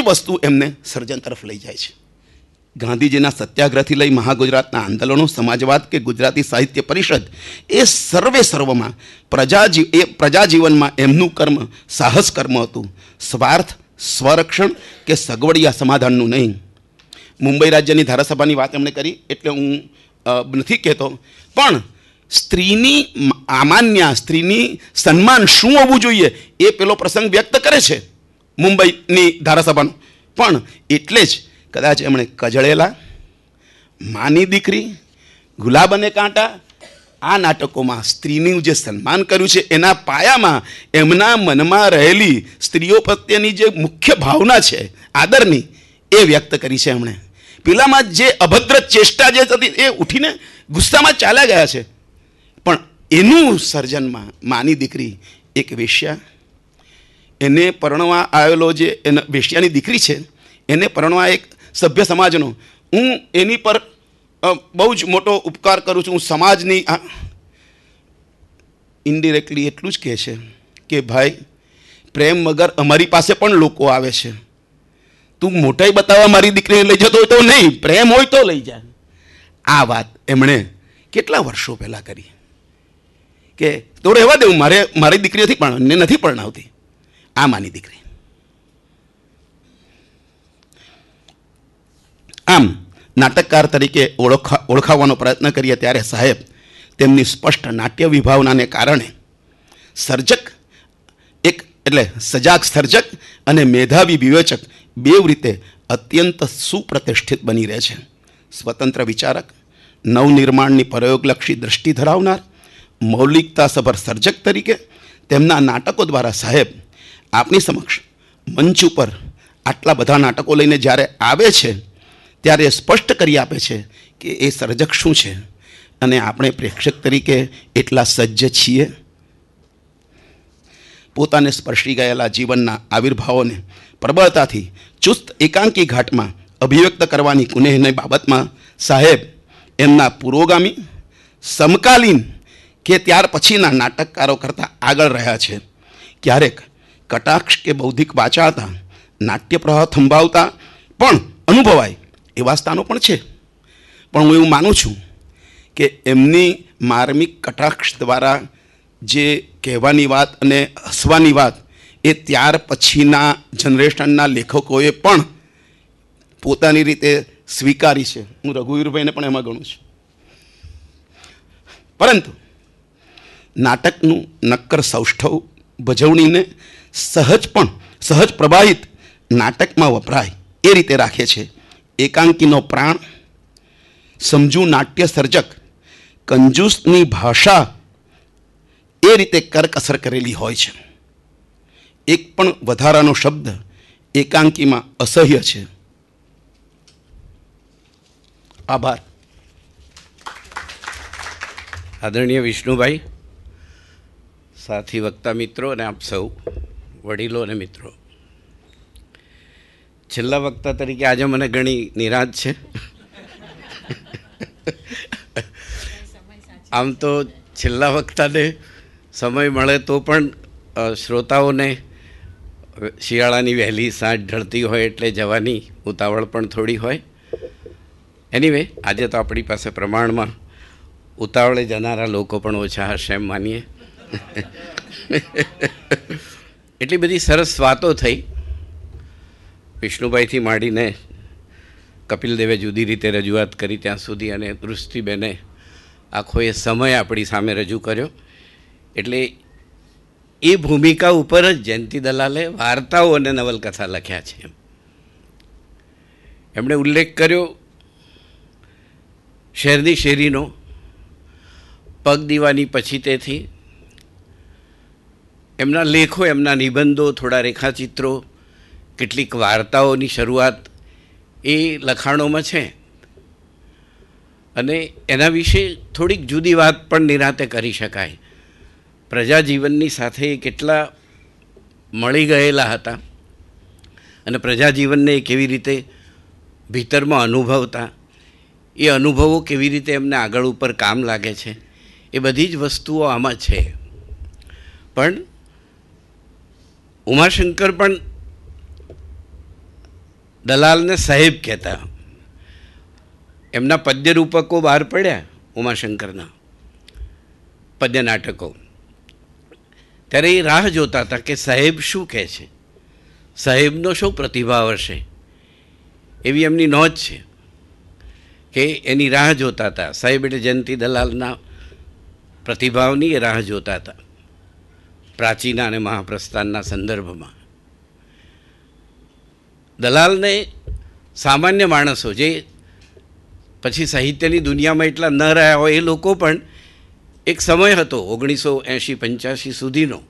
જ વસ્તુ એમને સર્જન તરફ લઈ જાય છે. ગાંધીજીના સત્યાગ્રહથી લઈ મહાગુજરાતના આંદોલનો, સમાજવાદ કે ગુજરાતી સાહિત્ય પરિષદ, એ સર્વે સર્વમાં પ્રજાજી, એ પ્રજાજીવનમાં એમનું કર્મ, સાહસ કર્મ હતું. સ્વાર્થ, સ્વરક્ષણ કે સગવડિયા સમાધાનનું નહીં. મુંબઈ રાજ્યની ધારાસભાની વાત એમણે કરી એટલે હું નથી કહેતો. પણ સ્ત્રીની આમાન્ય સ્ત્રીની સન્માન શું હોવું જોઈએ એ પેલો પ્રસંગ વ્યક્ત કરે છે. મુંબઈની ધારાસભાનું. પણ એટલે જ કદાચ એમણે કજળેલા, માની દીકરી, ગુલાબ અને કાંટા, આ નાટકોમાં સ્ત્રીનું જે સન્માન કર્યું છે, એના પાયામાં એમના મનમાં રહેલી સ્ત્રીઓ પ્રત્યેની જે મુખ્ય ભાવના છે, આદરની, એ વ્યક્ત કરી છે એમણે. પેલામાં જે અભદ્ર ચેષ્ટા જે હતી એ ઉઠીને ગુસ્સામાં ચાલ્યા ગયા છે. પણ એનું સર્જનમાં માની દીકરી એક વેશ્યા એને પરણવા આવેલો જે એના વેશ્યાની દીકરી છે, એને પરણવા એક સભ્ય સમાજનો. હું એની પર બહુ જ મોટો ઉપકાર કરું છું. હું સમાજની આ ઇન્ડિરેક્ટલી એટલું જ કહે છે કે, ભાઈ, પ્રેમ વગર અમારી પાસે પણ લોકો આવે છે. તું મોટાઈ બતાવવા મારી દીકરીને લઈ જતો હોય તો નહીં, પ્રેમ હોય તો લઈ જા. આ વાત એમણે કેટલા વર્ષો પહેલાં કરી. કે, તો રહેવા દેવું મારે, મારી દીકરી નથી પણ નથી પરણાવતી. આ માની દીકરી. આમ નાટકકાર તરીકે ઓળખા, ઓળખાવવાનો પ્રયત્ન કરીએ ત્યારે સાહેબ, તેમની સ્પષ્ટ નાટ્ય વિભાવનાને કારણે સર્જક એક, એટલે સજાગ સર્જક અને મેધાવી વિવેચક બેવ રીતે અત્યંત સુપ્રતિષ્ઠિત બની રહે છે. સ્વતંત્ર વિચારક, નવનિર્માણની પ્રયોગલક્ષી દૃષ્ટિ ધરાવનાર, મૌલિકતાસભર સર્જક તરીકે તેમના નાટકો દ્વારા સાહેબ આપની સમક્ષ મંચ ઉપર આટલા બધા નાટકો લઈને જ્યારે આવે છે, ત્યારે સ્પષ્ટ કરી આપે છે કે એ સર્જક શું છે. અને આપણે પ્રેક્ષક તરીકે એટલા સજ્જ છીએ. પોતાને સ્પર્શી ગયેલા જીવનના આવિર્ભાવોને પ્રબળતાથી ચુસ્ત એકાંકી ઘાટમાં અભિવ્યક્ત કરવાની કુનેહની બાબતમાં સાહેબ, એમના પુરોગામી, સમકાલીન કે ત્યાર પછીના નાટકકારો કરતાં આગળ રહ્યા છે. ક્યારેક કટાક્ષ કે બૌદ્ધિક વાચાળતા, નાટ્ય પ્રવાહ થંભાવતા પણ અનુભવાય એવા સ્થાનો પણ છે. પણ હું એવું માનું છું કે એમની માર્મિક કટાક્ષ દ્વારા જે કહેવાની વાત અને હસવાની વાત એ ત્યાર પછીના જનરેશનના લેખકોએ પણ પોતાની રીતે સ્વીકારી છે. હું રઘુવીરભાઈને પણ એમાં ગણું છું. પરંતુ નાટકનું નક્કર સૌષ્ઠવ ભજવણીને સહજ પણ, સહજ પ્રવાહિત નાટકમાં વપરાય. એ રીતે રાખે છે. એકાંકીનો પ્રાણ સમજુ નાટ્ય સર્જક કંજૂસની ભાષા એ રીતે કરકસર કરેલી હોય છે. એક પણ વધારાનો શબ્દ એકાંકીમાં અસહ્ય છે. આભાર. આદરણીય વિષ્ણુભાઈ, સાથી વક્તા મિત્રો અને આપ સૌ. વડીલો અને મિત્રો. છેલ્લા વક્તા તરીકે આજે મને ઘણી નિરાશ છે. આમ તો છેલ્લા વક્તાને સમય મળે તો પણ શ્રોતાઓને શિયાળાની વહેલી સાંજ ઢળતી હોય એટલે જવાની ઉતાવળ પણ થોડી હોય. એનીવે આજે તો આપણી પાસે પ્રમાણમાં ઉતાવળે જનારા લોકો પણ ઓછા હશે એમ માનીએ. એટલી બધી સરસ વાતો થઈ. વિષ્ણુભાઈથી માંડીને કપિલદેવે જુદી રીતે રજૂઆત કરી ત્યાં સુધી અને દૃષ્ટિબેને આખો એ સમય આપણી સામે રજૂ કર્યો. એટલે એ ભૂમિકા ઉપર જ જયંતિ દલાલે વાર્તાઓ અને નવલકથા લખ્યા છે એમણે ઉલ્લેખ કર્યો શહેરની શેરીનો, પગ દીવાની પછી તેથી એમના લેખો, એમના નિબંધો, થોડા રેખાચિત્રો, કેટલીક વાર્તાઓની શરૂઆત એ લખાણોમાં છે. અને એના વિશે થોડીક જુદી વાત પણ નિરાતે કરી શકાય. પ્રજાજીવનની સાથે એ કેટલા મળી ગયેલા હતા અને પ્રજાજીવનને એ કેવી રીતે ભીતરમાં અનુભવતા, એ અનુભવો કેવી રીતે એમને આગળ ઉપર કામ લાગે છે, એ બધી જ વસ્તુઓ આમાં છે. પણ ઉમાશંકર પણ દલાલને સાહેબ કહેતા. એમના પદ્ય રૂપકો બહાર પડ્યા ઉમાશંકરના પદ્ય નાટકો. ત્યારે એ રાહ જોતા હતા કે સાહેબ શું કહે છે? સાહેબનો શું પ્રતિભાવ હશે? એવી એમની નોંધ છે કે એની રાહ જોતા હતા. સાહેબ એટલે જયંતિ દલાલના પ્રતિભાવની એ રાહ જોતા હતા. પ્રાચીના અને મહાપ્રસ્થાનના સંદર્ભમાં. દલાલને સામાન્ય માણસો જે પછી સાહિત્યની દુનિયામાં એટલા ન રહ્યા હોય એ લોકો પણ એક સમય હતો ઓગણીસો એંશી પંચ્યાસી સુધીનો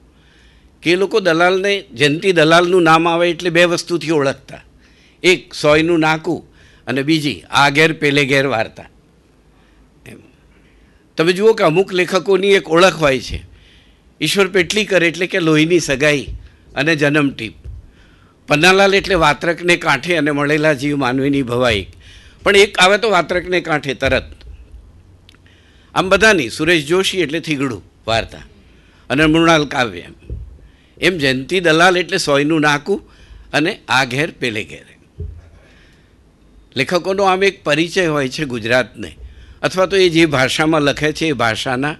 કે એ લોકો દલાલને જયંતિ દલાલનું નામ આવે એટલે બે વસ્તુથી ઓળખતા. એક સોયનું નાકું અને બીજી આ ઘેર પેલે ઘેર વાર્તા. એમ. તમે જુઓ કે અમુક લેખકોની એક ઓળખ હોય છે. ઈશ્વર પેટલીકર એટલે કે લોહીની સગાઈ અને જન્મટીપ પન્નાલાલ એટલે વાત્રકને કાંઠે અને મળેલા જીવ માનવીની ભવાઈ. પણ એક આવે તો વાત્રકને કાંઠે તરત. આમ બધાની, સુરેશ જોશી એટલે થીગડું, વાર્તા. અને મૃણાલ કાવ્ય. એમ જયંતિ દલાલ એટલે સોયનું નાકું અને આ ઘેર પેલે ઘેર. લેખકોનો આમ એક પરિચય હોય છે ગુજરાતને. અથવા તો એ જે ભાષામાં લખે છે એ ભાષાના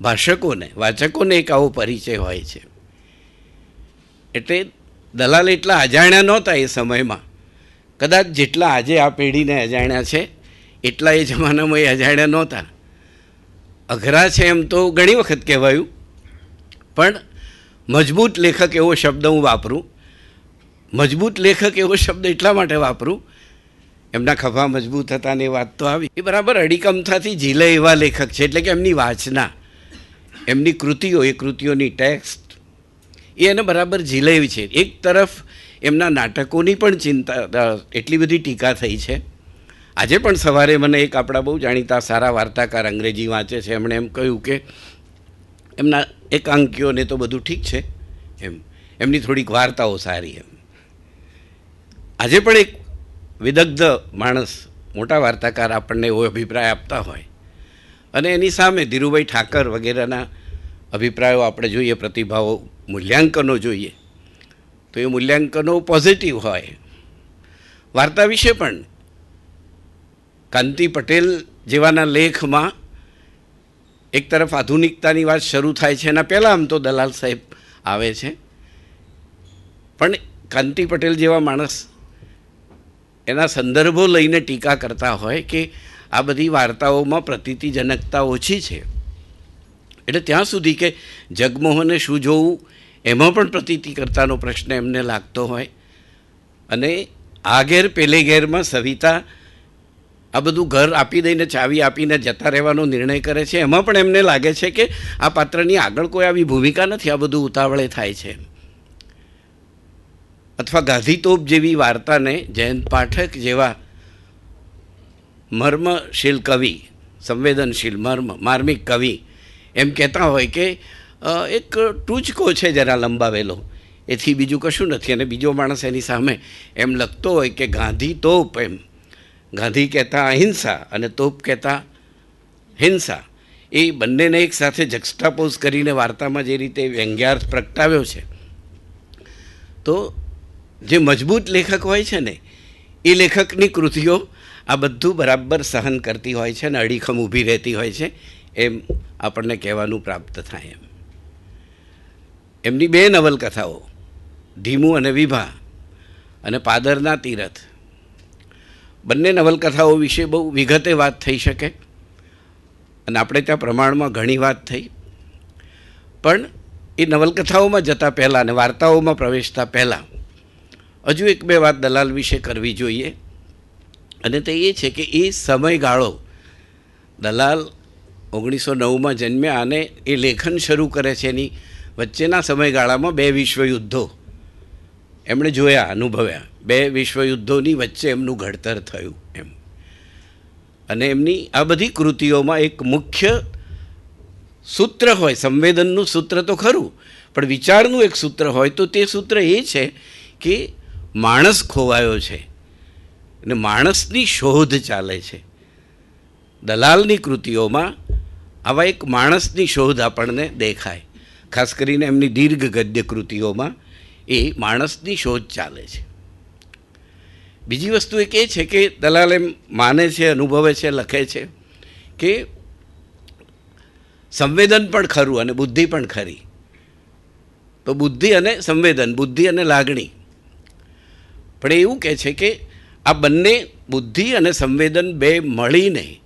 ભાષકોને, વાચકોને એક આવો પરિચય હોય છે. એટલે દલાલ એટલા અજાણ્યા નહોતા એ સમયમાં. કદાચ જેટલા આજે આ પેઢીને અજાણ્યા છે, એટલા એ જમાનામાં એ અજાણ્યા નહોતા. અઘરા છે એમ તો ઘણી વખત કહેવાયું, પણ મજબૂત લેખક એવો શબ્દ હું વાપરું. મજબૂત લેખક એવો શબ્દ એટલા માટે વાપરું, એમના ખભા મજબૂત હતા ને એ વાત તો આવી. એ બરાબર અડીકમથાથી ઝીલે એવા લેખક છે, એટલે કે એમની વાંચના. એમની કૃતિઓ, એ કૃતિઓની ટેક્સ્ટ, એ એને બરાબર ઝીલાવી છે. એક તરફ એમના નાટકોની પણ ચિંતા એટલી બધી ટીકા થઈ છે. આજે પણ સવારે મને એક આપણા બહુ જાણીતા સારા વાર્તાકાર અંગ્રેજી વાંચે છે. એમણે એમ કહ્યું કે એમના એકાંકીઓને તો બધું ઠીક છે. એમ, એમની થોડીક વાર્તાઓ સારી એમ. આજે પણ એક વિદગ્ધ માણસ, મોટા વાર્તાકાર આપણને એવો અભિપ્રાય આપતા હોય અને એની સામે ધીરુભાઈ ઠાકર વગેરેના અભિપ્રાયો આપણે જોઈએ, પ્રતિભાવો, મૂલ્યાંકનો જોઈએ. તો એ મૂલ્યાંકનો પોઝિટિવ હોય. વાર્તા વિશે પણ કાંતિ પટેલ જેવાના લેખમાં એક તરફ આધુનિકતાની વાત શરૂ થાય છે, એના પહેલાં આમ તો દલાલ સાહેબ આવે છે. પણ કાંતિ પટેલ જેવા માણસ એના સંદર્ભો લઈને ટીકા કરતા હોય કે આ બધી વાર્તાઓમાં પ્રતીતિજનકતા ઓછી છે. એટલે ત્યાં સુધી કે જગમોહને શું જોવું, એમાં પણ પ્રતીતિ કરતાનો પ્રશ્ન એમને લાગતો હોય. અને આ ઘેર પેલે ઘેરમાં સવિતા આ બધું ઘર આપી દઈને, ચાવી આપીને જતા રહેવાનો નિર્ણય કરે છે. એમાં પણ એમને લાગે છે કે આ પાત્રની આગળ કોઈ આવી ભૂમિકા નથી, આ બધું ઉતાવળે થાય છે. અથવા ગાંધીતોપ જેવી વાર્તાને જયંત પાઠક જેવા મર્મશીલ કવિ, સંવેદનશીલ મર્મ, માર્મિક કવિ, એમ કહેતા હોય કે એક ટૂચકો છે જરા લંબાવેલો. એથી બીજું કશું નથી અને બીજો માણસ એની સામે એમ લખતો હોય કે ગાંધી તોપ એમ. ગાંધી કહેતા અહિંસા અને તોપ કહેતા હિંસા. એ બંનેને એક સાથે જક્સ્ટાપોઝ કરીને વાર્તામાં જે રીતે વ્યંગ્યાર્થ પ્રગટાવ્યો છે. તો જે મજબૂત લેખક હોય છે ને, એ લેખકની કૃતિઓ આ બધું બરાબર સહન કરતી હોય છે અને અડીખમ ઊભી રહેતી હોય છે, એમ આપણને કહેવાનું પ્રાપ્ત થાય એમ. એમની બે નવલકથાઓ, ધીમું અને વિભા અને પાદરના તીરથ. બંને નવલકથાઓ વિશે બહુ વિગતે વાત થઈ શકે અને આપણે ત્યાં પ્રમાણમાં ઘણી વાત થઈ. પણ એ નવલકથાઓમાં જતાં પહેલાં અને વાર્તાઓમાં પ્રવેશતા પહેલાં હજુ એક બે વાત દલાલ વિશે કરવી જોઈએ. અને તે એ છે કે એ સમયગાળો દલાલ ઓગણીસો નવમાં જન્મ્યા અને એ લેખન શરૂ કરે છે એની વચ્ચેના સમયગાળામાં બે વિશ્વયુદ્ધો એમણે જોયા, અનુભવ્યા. બે વિશ્વયુદ્ધોની વચ્ચે એમનું ઘડતર થયું એમ. અને એમની આ બધી કૃતિઓમાં એક મુખ્ય સૂત્ર હોય, સંવેદનનું સૂત્ર તો ખરું, પણ વિચારનું એક સૂત્ર હોય, તો તે સૂત્ર એ છે કે માણસ ખોવાયો છે. અને માણસની શોધ ચાલે છે. દલાલની કૃતિઓમાં આવા એક માણસની શોધ આપણને દેખાય. ખાસ કરીને એમની દીર્ઘ ગદ્ય કૃતિઓમાં એ માણસની શોધ ચાલે છે. બીજી વસ્તુ એક એ છે કે દલાલ એમ માને છે, અનુભવે છે, લખે છે કે સંવેદન પણ ખરું અને બુદ્ધિ પણ ખરી. તો બુદ્ધિ અને સંવેદન, બુદ્ધિ અને લાગણી. પણ એવું કહે છે કે આ બંને બુદ્ધિ અને સંવેદન બે મળીને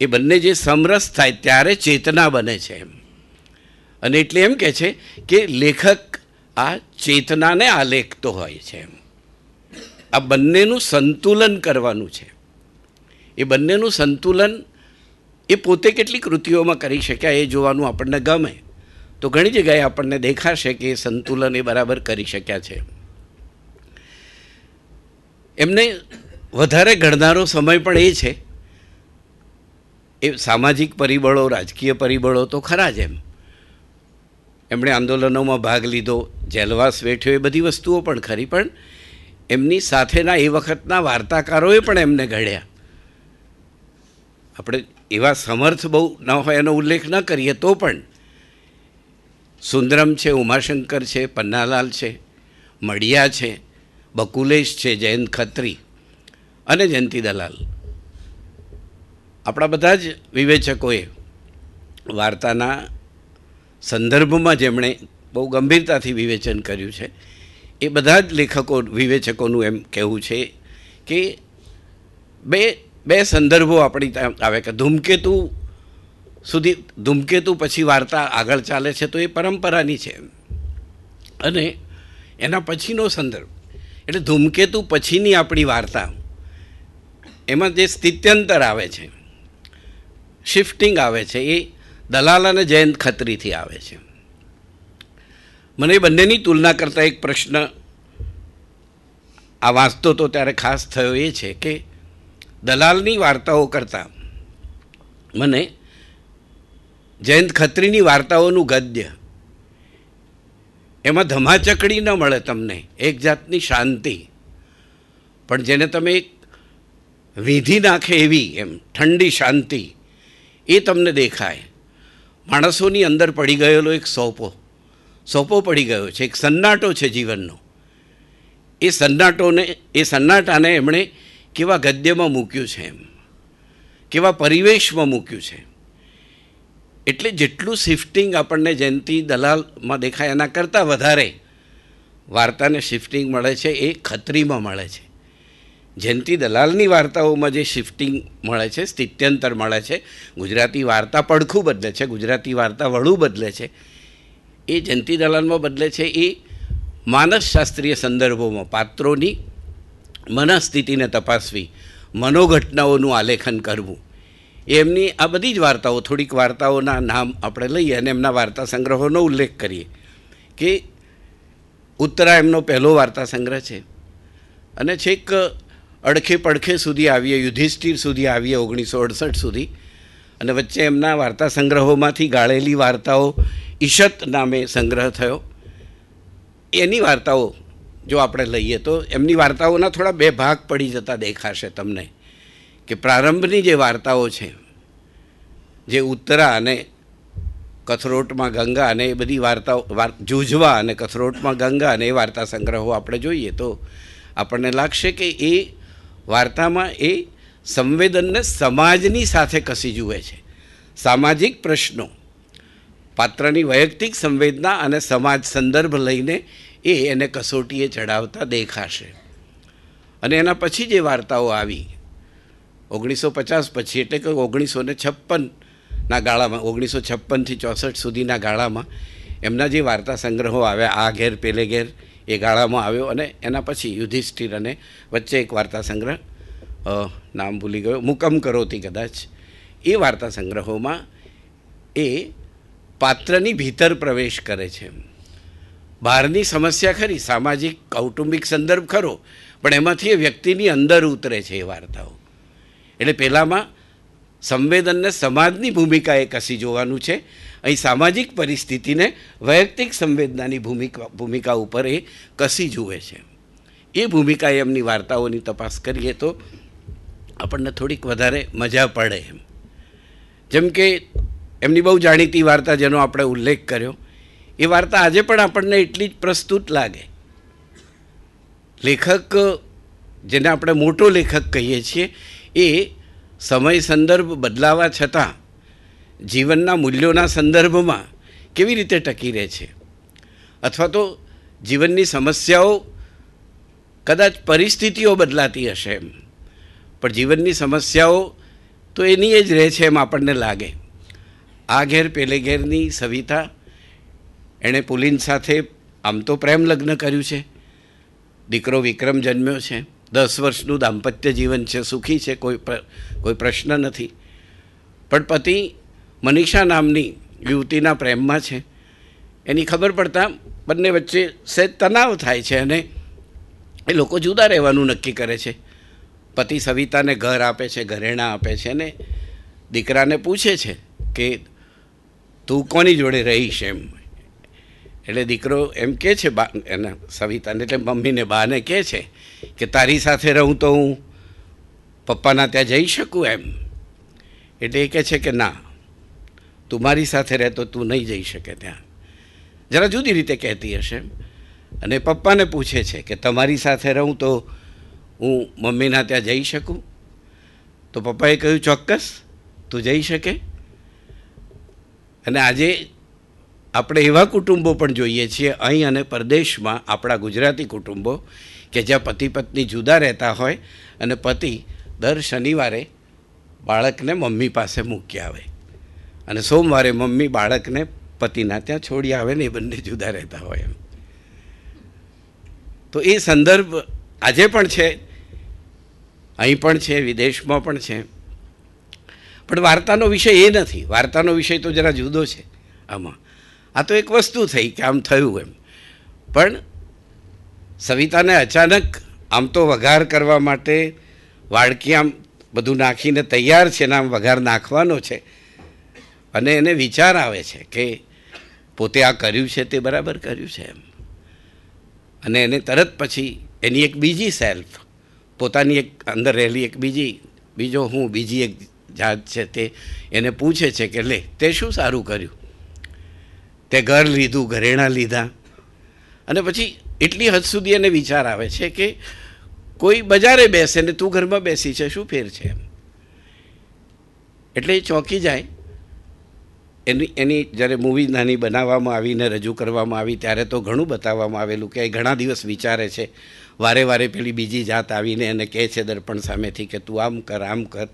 એ બંને જે સમરસ થાય ત્યારે ચેતના બને છે એમ. અને એટલે એમ કહે છે કે લેખક આ ચેતનાને આલેખતો હોય છે એમ. આ બંનેનું સંતુલન કરવાનું છે. એ બંનેનું સંતુલન એ પોતે કેટલી કૃતિઓમાં કરી શક્યા એ જોવાનું આપણને ગમે. તો ઘણી જગ્યાએ આપણને દેખાશે કે એ સંતુલન એ બરાબર કરી શક્યા છે એમને વધારે ઘડનારો સમય પણ એ છે. એ સામાજિક પરિબળો, રાજકીય પરિબળો તો ખરા જ એમ. એમણે આંદોલનોમાં ભાગ લીધો, જેલવાસ વેઠ્યો, એ બધી વસ્તુઓ પણ ખરી, પણ એમની સાથેના એ વખતના વાર્તાકારોએ પણ એમને ઘડ્યા. આપણે એવા સમર્થ બહુ ન હોય એનો ઉલ્લેખ ન કરીએ તો પણ સુંદરમ છે, ઉમાશંકર છે, પન્નાલાલ છે, મડિયા છે બકુલેશ છે, જયંત ખત્રી અને જયંતિ દલાલ. આપણા બધા જ વિવેચકોએ વાર્તાના સંદર્ભમાં જેમણે બહુ ગંભીરતાથી વિવેચન કર્યું છે, એ બધા જ લેખકો, વિવેચકોનું એમ કહેવું છે કે બે બે સંદર્ભો આપણી ત્યાં આવે કે ધૂમકેતુ સુધી, ધૂમકેતુ પછી વાર્તા આગળ ચાલે છે તો એ પરંપરાની છે અને એના પછીનો સંદર્ભ એટલે ધૂમકેતુ પછીની આપણી વાર્તા. એમાં જે સ્થિત્યંતર આવે છે શિફ્ટિંગ આવે છે, એ દલાલ અને જયંત ખત્રીથી આવે છે. મને બંનેની તુલના કરતાં એક પ્રશ્ન આ વાંચતો તો ત્યારે ખાસ થયો એ છે કે દલાલની વાર્તાઓ કરતાં મને જયંત ખત્રીની વાર્તાઓનું ગદ્ય એમાં ધમાચકડી ન મળે તમને, એક જાતની શાંતિ. પણ જેને તમે એક વિધિ નાખે એવી, એમ ઠંડી શાંતિ, એ તમને દેખાય. માણસોની અંદર પડી ગયેલો એક સોપો સોપો પડી ગયો છે, એક સન્નાટો છે જીવનનો. એ સન્નાટોને, એ સન્નાટાને એમણે કેવા ગદ્યમાં મૂક્યું છે એમ, કેવા પરિવેશમાં મૂક્યું છે એટલે જેટલું શિફ્ટિંગ આપણને જયંતિ દલાલમાં દેખાય, એના કરતાં વધારે વાર્તાને શિફ્ટિંગ મળે છે, એ ખત્રીમાં મળે છે. જયંતિ, દલાલની વાર્તાઓમાં જે શિફ્ટિંગ મળે છે, સ્થિત્યંતર મળે છે, ગુજરાતી વાર્તા પડખું બદલે છે, ગુજરાતી વાર્તા વળું બદલે છે, એ જયંતિ, દલાલમાં બદલે છે, એ માનસશાસ્ત્રીય સંદર્ભોમાં, પાત્રોની મનસ્થિતિને તપાસવી, મનોઘટનાઓનું આલેખન કરવું એમની આ બધી જ વાર્તાઓ, થોડીક વાર્તાઓના નામ આપણે લઈએ અને એમના વાર્તા સંગ્રહોનો ઉલ્લેખ કરીએ કે ઉત્તરા એમનો પહેલો વાર્તા સંગ્રહ છે. અને છેક અડખે પડખે સુધી આવીએ, યુધિષ્ઠિર સુધી આવીએ, ઓગણીસો અડસઠ સુધી. અને વચ્ચે એમના વાર્તા સંગ્રહોમાંથી ગાળેલી વાર્તાઓ ઈશત નામે સંગ્રહ થયો. એની વાર્તાઓ જો આપણે લઈએ તો એમની વાર્તાઓના થોડા બે ભાગ પડી જતા દેખાશે તમને. કે પ્રારંભની જે વાર્તાઓ છે, જે ઉત્તરા અને કથરોટમાં ગંગા અને એ બધી વાર્તાઓ જૂજવા અને કથરોટમાં ગંગા અને એ વાર્તા સંગ્રહો આપણે જોઈએ, તો આપણને લાગશે કે એ વાર્તામાં એ સંવેદનને સમાજની સાથે કસી જુએ છે. સામાજિક પ્રશ્નો, પાત્રની વૈયક્તિક સંવેદના અને સમાજ સંદર્ભ લઈને એ એને કસોટીએ ચડાવતા દેખાશે. અને એના પછી જે વાર્તાઓ આવી ઓગણીસો પચાસ પછી એટલે કે ઓગણીસો ને છપ્પનના ગાળામાં ઓગણીસો છપ્પનથી ચોસઠ સુધીના ગાળામાં એમના જે વાર્તા સંગ્રહો આવ્યા, આ ઘેર, પેલે ઘેર, એ ગાળામાં આવ્યો અને એના પછી યુધિષ્ઠિર અને વચ્ચે એક વાર્તા સંગ્રહ નામ ભૂલી ગયો, મુકમ કરોતી કદાચ, એ વાર્તા સંગ્રહોમાં એ પાત્રની ભીતર પ્રવેશ કરે છે બહારની સમસ્યા ખરી, સામાજિક, કૌટુંબિક સંદર્ભ ખરો, પણ એમાંથી એ વ્યક્તિની અંદર ઉતરે છે એ વાર્તાઓ. એટલે પહેલાંમાં સંવેદનને સમાજની ભૂમિકાએ કસી જોવાનું છે. અહીં સામાજિક પરિસ્થિતિને વૈયક્તિક સંવેદનાની ભૂમિકા ભૂમિકા ઉપર એ કસી જુએ છે. એ ભૂમિકાએ એમની વાર્તાઓની તપાસ કરીએ તો આપણને થોડીક વધારે મજા પડે એમ. જેમ કે એમની બહુ જાણીતી વાર્તા જેનો આપણે ઉલ્લેખ કર્યો. એ વાર્તા આજે પણ આપણને એટલી જ પ્રસ્તુત લાગે. લેખક, જેને આપણે મોટો લેખક કહીએ છીએ એ સમય સંદર્ભ બદલાવા છતાં જીવનના મૂલ્યોના સંદર્ભમાં કેવી રીતે ટકી રહે છે? અથવા તો જીવનની સમસ્યાઓ કદાચ પરિસ્થિતિઓ બદલાતી હશે એમ. પણ જીવનની સમસ્યાઓ તો એની જ રહે છે એમ આપણને લાગે. આ ઘેર પેલે ઘેરની સવિતા એણે પુલિન સાથે આમ તો પ્રેમ લગ્ન કર્યું છે. દીકરો વિક્રમ જન્મ્યો છે. દસ વર્ષનું દાંપત્ય જીવન છે, સુખી છે, કોઈ કોઈ પ્રશ્ન નથી. પણ પતિ મનીષા નામની યુવતીના પ્રેમમાં છે. એની ખબર પડતા બંને વચ્ચે સહેજ તણાવ થાય છે અને એ લોકો જુદા રહેવાનું નક્કી કરે છે. પતિ સવિતાને ઘર આપે છે, ઘરેણાં આપે છે અને દીકરાને પૂછે છે કે તું કોની જોડે રહીશ એમ? એટલે દીકરો એમ કહે છે, બા એના સવિતાને એટલે મમ્મીને બાને કહે છે કે, તારી સાથે રહું તો હું પપ્પાના ત્યાં જઈ શકું એમ? એટલે એ કહે છે કે, ના, તું મારી સાથે રહેતો તું નહીં જઈ શકે ત્યાં. જરા જુદી રીતે કહેતી હશે. અને પપ્પાને પૂછે છે કે, તમારી સાથે રહું તો હું મમ્મીના ત્યાં જઈ શકું? તો પપ્પાએ કહ્યું, ચોક્કસ, તું જઈ શકે. અને આજે આપણે એવા કુટુંબો પણ જોઈએ છીએ, અહીં અને પરદેશમાં આપણા ગુજરાતી કુટુંબો કે જ્યાં પતિ પત્ની જુદા રહેતા હોય અને પતિ દર શનિવારે બાળકને મમ્મી પાસે મૂકી આવે. અને સોમવારે મમ્મી બાળકને પતિના ત્યાં છોડી આવે ને એ બંને જુદા રહેતા હોય એમ. તો એ સંદર્ભ આજે પણ છે, અહીં પણ છે, વિદેશમાં પણ છે. પણ વાર્તાનો વિષય એ નથી. વાર્તાનો વિષય તો જરા જુદો છે. આમાં. આ તો એક વસ્તુ થઈ કે આમ થયું એમ. પણ સવિતાને અચાનક આમ તો વઘાર કરવા માટે વાડકી આમ બધું નાખીને તૈયાર છે ને આમ વઘાર નાખવાનો છે. અને એને વિચાર આવે છે કે પોતે આ કર્યું છે તે બરાબર કર્યું છે એમ. અને એને તરત પછી એની એક બીજી સેલ્ફ, પોતાની એક અંદર રહેલી એક બીજી, બીજો હું, બીજી એક જાત છે તે એને પૂછે છે કે લે, તે શું સારું કર્યું? તે ઘર લીધું, ઘરેણાં લીધા. અને પછી એટલી હદ સુધી એને વિચાર આવે છે કે કોઈ બજારે બેસે ને તું ઘરમાં બેસી છે, શું ફેર છે એમ? એટલે એ ચોંકી જાય. એની એની જ્યારે મૂવી નાની બનાવવામાં આવીને રજૂ કરવામાં આવી, ત્યારે તો ઘણું બતાવવામાં આવેલું કે એ ઘણા દિવસ વિચારે છે. વારે વારે પેલી બીજી જાત આવીને એને કહે છે દર્પણ સામેથી કે તું આમ કર આમ કર.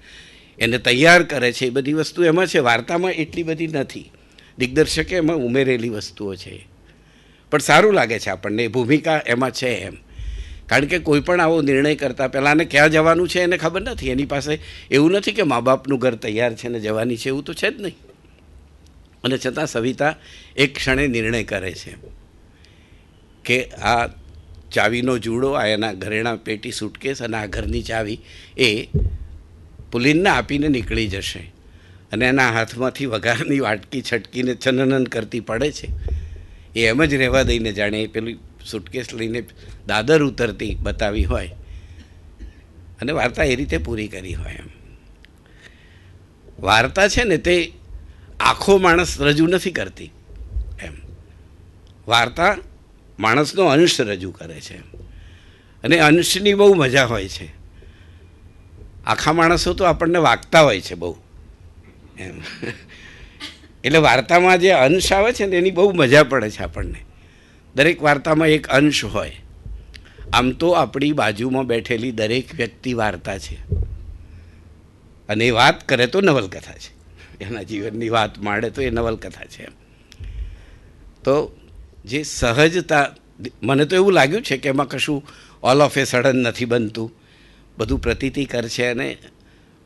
એને તૈયાર કરે છે. એ બધી વસ્તુ એમાં છે. વાર્તામાં એટલી બધી નથી. દિગ્દર્શકે એમાં ઉમેરેલી વસ્તુઓ છે. પણ સારું લાગે છે આપણને, એ ભૂમિકા એમાં છે એમ. કારણ કે કોઈ પણ આવો નિર્ણય કરતાં પહેલાં આને ક્યાં જવાનું છે એને ખબર નથી. એની પાસે એવું નથી કે મા બાપનું ઘર તૈયાર છે ને જવાની છે, એવું તો છે જ નહીં. અને છતાં સવિતા એક ક્ષણે નિર્ણય કરે છે કે આ ચાવીનો જુડો, આ એના ઘરેણા પેટી સુટકેસ અને આ ઘરની ચાવી એ પુલિનને આપીને નીકળી જશે. અને એના હાથમાંથી વઘારની વાટકી, છટકીને છનનન કરતી પડે છે. એ એમ જ રહેવા દઈને જાણે એ પેલી સુટકેસ લઈને દાદર ઉતરતી બતાવી હોય. અને વાર્તા એ રીતે પૂરી કરી હોય એમ. વાર્તા છે ને તે આખો માણસ રજૂ નથી કરતી એમ. વાર્તા માણસનો અંશ રજૂ કરે છે અને અંશની બહુ મજા હોય છે. આખા માણસો તો આપણને વાગતા હોય છે બહુ. એમ. એટલે વાર્તામાં જે અંશ આવે છે ને, એની બહુ મજા પડે છે આપણને. દરેક વાર્તામાં એક અંશ હોય. આમ તો આપણી બાજુમાં બેઠેલી દરેક વ્યક્તિ વાર્તા છે. અને એ વાત કરે તો નવલકથા છે. એના જીવનની વાત માંડે તો એ નવલકથા છે એમ. તો જે સહજતા, મને તો એવું લાગ્યું છે કે એમાં કશું ઓલ ઓફ એ સડન નથી બનતું. બધું પ્રતીતિકર છે અને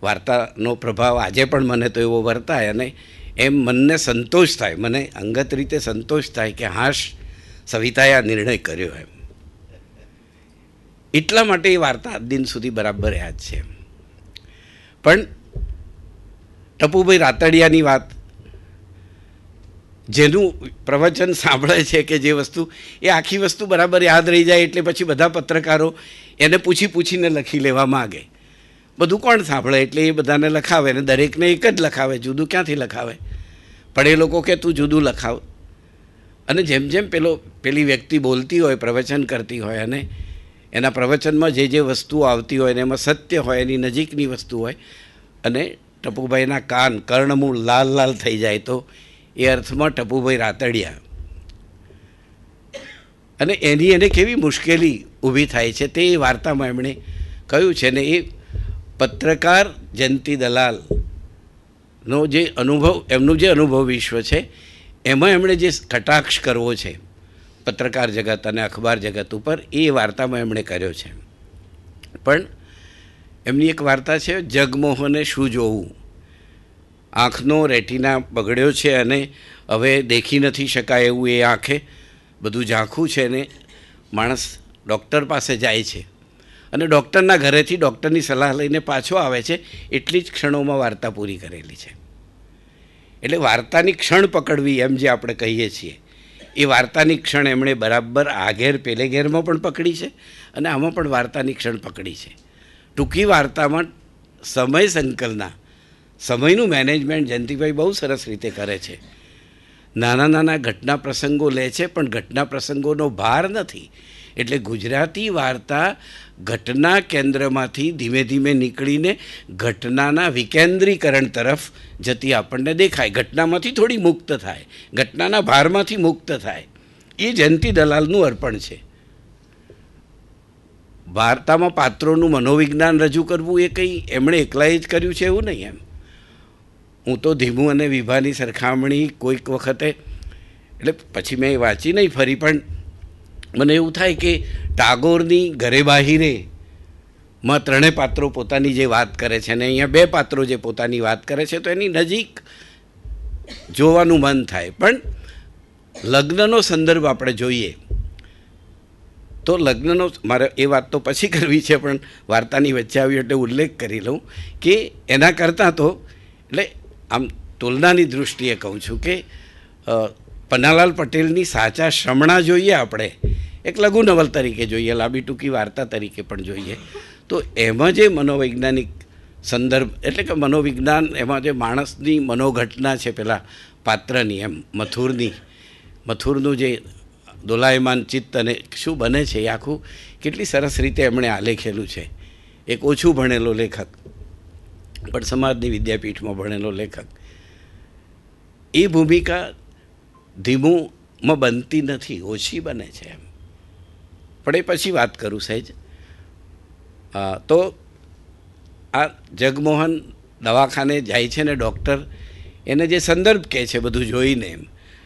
વાર્તાનો પ્રભાવ આજે પણ મને તો એવો વર્તાય અને એમ મનને સંતોષ થાય, મને અંગત રીતે સંતોષ થાય કે હાશ, સવિતાએ આ નિર્ણય કર્યો એમ. એટલા માટે એ વાર્તા આજ દિન સુધી બરાબર યાદ છે પણ ટપુભાઈ રાતડિયાની વાત, જેનું પ્રવચન સાંભળે છે કે જે વસ્તુ, એ આખી વસ્તુ બરાબર યાદ રહી જાય એટલે પછી બધા પત્રકારો એને પૂછી પૂછીને લખી લેવા માગે. બધું કોણ સાંભળે? એટલે એ બધાને લખાવે ને દરેકને એક જ લખાવે, જુદું ક્યાંથી લખાવે? પણ એ લોકો કે તું જુદું લખાવ. અને જેમ જેમ પેલો, પેલી વ્યક્તિ બોલતી હોય, પ્રવચન કરતી હોય અને એના પ્રવચનમાં જે જે વસ્તુઓ આવતી હોય ને એમાં સત્ય હોય, એની નજીકની વસ્તુ હોય, અને ટપુભાઈના કાન, કર્ણમૂળ લાલ લાલ થઈ જાય તો એ અર્થમાં ટપુભાઈ રાતડિયા. અને એની એને કેવી મુશ્કેલી ઊભી થાય છે તે વાર્તામાં એમણે કહ્યું છે ને એ પત્રકાર જયંતિ દલાલનો જે અનુભવ, એમનું જે અનુભવ વિશ્વ છે, એમાં એમણે જે કટાક્ષ કરવો છે, પત્રકાર જગત અને અખબાર જગત ઉપર, એ વાર્તામાં એમણે કર્યો છે. પણ એમની એક વાર્તા છે, જગમોહને શું જોવું? આંખનો રેટિના બગડ્યો છે અને હવે દેખી નથી શકાય એવું એ આંખે. બધું ઝાંખું છે ને માણસ ડૉક્ટર પાસે જાય છે. અને ડૉક્ટરના ઘરેથી ડૉક્ટરની સલાહ લઈને પાછો આવે છે, એટલી જ ક્ષણોમાં વાર્તા પૂરી કરેલી છે. એટલે વાર્તાની ક્ષણ પકડવી એમ જે આપણે કહીએ છીએ, એ વાર્તાની ક્ષણ એમણે બરાબર આ ઘેર પેલે ઘેરમાં પણ પકડી છે અને આમાં પણ વાર્તાની ક્ષણ પકડી છે. ટૂંકી વાર્તામાં સમય સંકલના, સમયનું મેનેજમેન્ટ જયંતિભાઈ બહુ સરસ રીતે કરે છે. નાના નાના ઘટના પ્રસંગો લે છે, પણ ઘટના પ્રસંગોનો ભાર નથી. એટલે ગુજરાતી વાર્તા ઘટના કેન્દ્રમાંથી ધીમે ધીમે નીકળીને ઘટનાના વિકેન્દ્રીકરણ તરફ જતી આપણને દેખાય. ઘટનામાંથી થોડી મુક્ત થાય. ઘટનાના ભારમાંથી મુક્ત થાય. એ જયંતિ દલાલનું અર્પણ છે. વાર્તામાં પાત્રોનું મનોવિજ્ઞાન રજૂ કરવું એ કંઈ એમણે એકલાએ જ કર્યું છે એવું નહીં એમ. હું તો ધીમું અને વિભાની સરખામણી કોઈક વખતે એટલે પછી મેં એ વાંચી નહીં ફરી પણ મને એવું થાય કે ટાગોરની ઘરે બાહિરે માં ત્રણેય પાત્રો પોતાની જે વાત કરે છે અને અહીંયા બે પાત્રો જે પોતાની વાત કરે છે, તો એની નજીક જોવાનું મન થાય. પણ લગ્નનો સંદર્ભ આપણે જોઈએ, તો લગ્નનો મારે એ વાત તો પછી કરવી છે, પણ વાર્તાની વચ્ચે આવી એટલે ઉલ્લેખ કરી લઉં કે એના કરતાં તો, એટલે આમ તુલનાની દૃષ્ટિએ કહું છું કે પન્નાલાલ પટેલની સાચા શ્રમણા જોઈએ આપણે. એક લઘુ નવલ તરીકે જોઈએ, લાંબી ટૂંકી વાર્તા તરીકે પણ જોઈએ. તો એમાં જે મનોવૈજ્ઞાનિક સંદર્ભ, એટલે કે મનોવિજ્ઞાન એમાં જે માણસની મનોઘટના છે પેલા પાત્રની, એમ મથુરની, મથુરનું જે દોલાયમાન ચિત્ત અને શું બને છે એ આખું કેટલી સરસ રીતે એમણે આલેખેલું છે. એક ઓછું ભણેલો લેખક, પણ સમાજની વિદ્યાપીઠમાં ભણેલો લેખક. એ ભૂમિકા ધીમુંમાં બનતી નથી, ઓછી બને છે એમ. પણ એ પછી વાત કરું, સહેજ. તો આ જગમોહન દવાખાને જાય છે ને ડૉક્ટર, એને જે સંદર્ભ કહે છે બધું જોઈને એમ.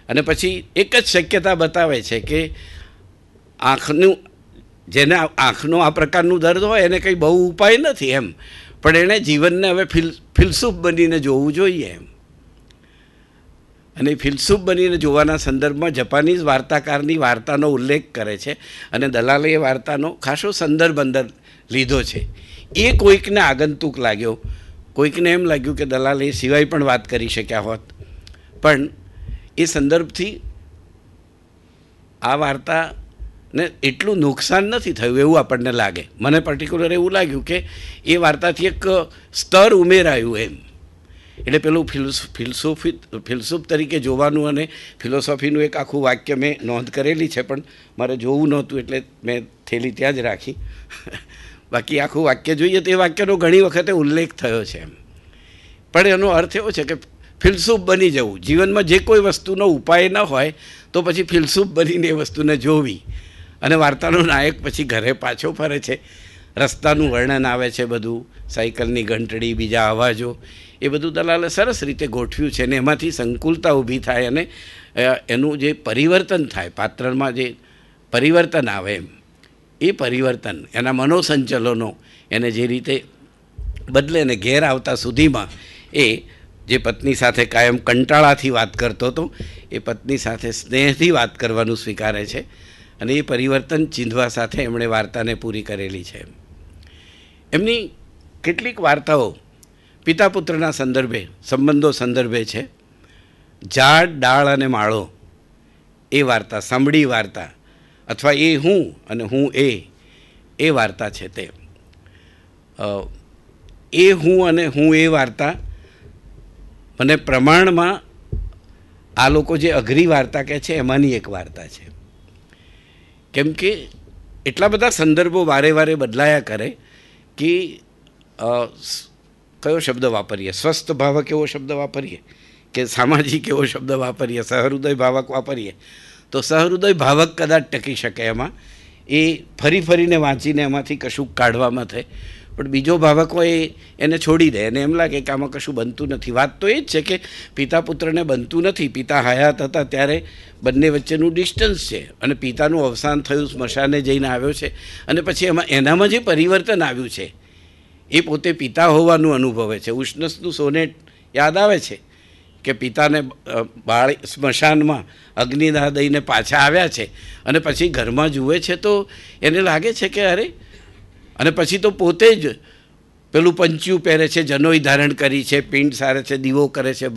અને પછી એક જ શક્યતા બતાવે છે કે આંખનું, જેને આંખનો આ પ્રકારનું દર્દ હોય એને કંઈ બહુ ઉપાય નથી એમ. પણ એણે જીવનને હવે ફિલ, ફિલસૂફ બનીને જોવું જોઈએ એમ. અને ફિલસૂફ બનીને જોવાના સંદર્ભમાં જપાનીઝ વાર્તાકારની વાર્તાનો ઉલ્લેખ કરે છે અને દલાલે એ વાર્તાનો ખાસો સંદર્ભ અંદર લીધો છે. એ કોઈકને આગંતુક લાગ્યો. કોઈકને એમ લાગ્યું કે દલાલ એ સિવાય પણ વાત કરી શક્યા હોત. પણ એ સંદર્ભથી આ વાર્તાને એટલું નુકસાન નથી થયું એવું આપણને લાગે. મને પર્ટિક્યુલર એવું લાગ્યું કે એ વાર્તાથી એક સ્તર ઉમેરાયું એમ. એટલે પેલું ફિલસુફી, ફિલસુફ તરીકે જોવાનું અને ફિલોસોફીનું એક આખું વાક્ય મેં નોંધ કરેલી છે, પણ મારે જોવું નહોતું એટલે મેં થેલી ત્યાં જ રાખી. બાકી આખું વાક્ય જોઈએ તો એ વાક્યનો ઘણી વખતે ઉલ્લેખ થયો છે એમ. પણ એનો અર્થ એવો છે કે ફિલસૂફ બની જવું. જીવનમાં જે કોઈ વસ્તુનો ઉપાય ન હોય તો પછી ફિલસૂફ બનીને એ વસ્તુને જોવી. અને વાર્તાનો નાયક પછી ઘરે પાછો ફરે છે. રસ્તાનું વર્ણન આવે છે બધું. સાયકલની ઘંટડી, બીજા અવાજો. એ બધું દલાલે સરસ રીતે ગોઠવ્યું છે અને એમાંથી સંકુલતા ઊભી થાય અને એનું જે પરિવર્તન થાય પાત્રમાં જે પરિવર્તન આવે એમ, એ પરિવર્તન, એના મનોસંચલનો એને જે રીતે બદલે ને ઘેર આવતા સુધીમાં એ જે પત્ની સાથે કાયમ કંટાળાથી વાત કરતો હતો, એ પત્ની સાથે સ્નેહથી વાત કરવાનું સ્વીકારે છે અને એ પરિવર્તન ચીંધવા સાથે એમણે વાર્તાને પૂરી કરેલી છે. એમની કેટલીક વાર્તાઓ પિતા પુત્રના સંદર્ભે, સંબંધો સંદર્ભે છે. ઝાડ, ડાળ અને માળો, એ વાર્તા, સાંભળી વાર્તા, અથવા એ હું અને હું એ એ વાર્તા છે તે. એ હું અને હું એ વાર્તા મને પ્રમાણમાં આ લોકો જે અઘરી વાર્તા કહે છે, એમાંની એક વાર્તા છે. કેમ કે એટલા બધા સંદર્ભો વારે વારે બદલાયા કરે કે કયો શબ્દ વાપરીએ? સ્વસ્થ ભાવક એવો શબ્દ વાપરીએ? કે સામાજિક એવો શબ્દ વાપરીએ? સહૃદય ભાવક વાપરીએ? તો સહૃદય ભાવક કદાચ ટકી શકે એમાં. એ ફરી ફરીને વાંચીને એમાંથી કશું કાઢવામાં થાય. પણ બીજો ભાવક હોય એને છોડી દે. એને એમ લાગે કે આમાં કશું બનતું નથી. વાત તો એ જ છે કે પિતા પુત્રને બનતું નથી. પિતા હયાત હતા ત્યારે બંને વચ્ચેનું ડિસ્ટન્સ છે. અને પિતાનું અવસાન થયું સ્મશાને જઈને આવ્યો છે. અને પછી એમાં એનામાં જે પરિવર્તન આવ્યું છે એ પોતે પિતા હોવાનું અનુભવે છે. ઉષ્ણસનું સોનેટ યાદ આવે છે કે પિતાને બાળ, સ્મશાનમાં અગ્નિદાહ દઈને પાછા આવ્યા છે અને પછી ઘરમાં જુએ છે તો એને લાગે છે કે અરે, અને પછી તો પોતે જ પેલું પંચ્યું પહેરે છે, જનોઈ ધારણ કરી છે, પિંડ સારે છે, દીવો કરે છે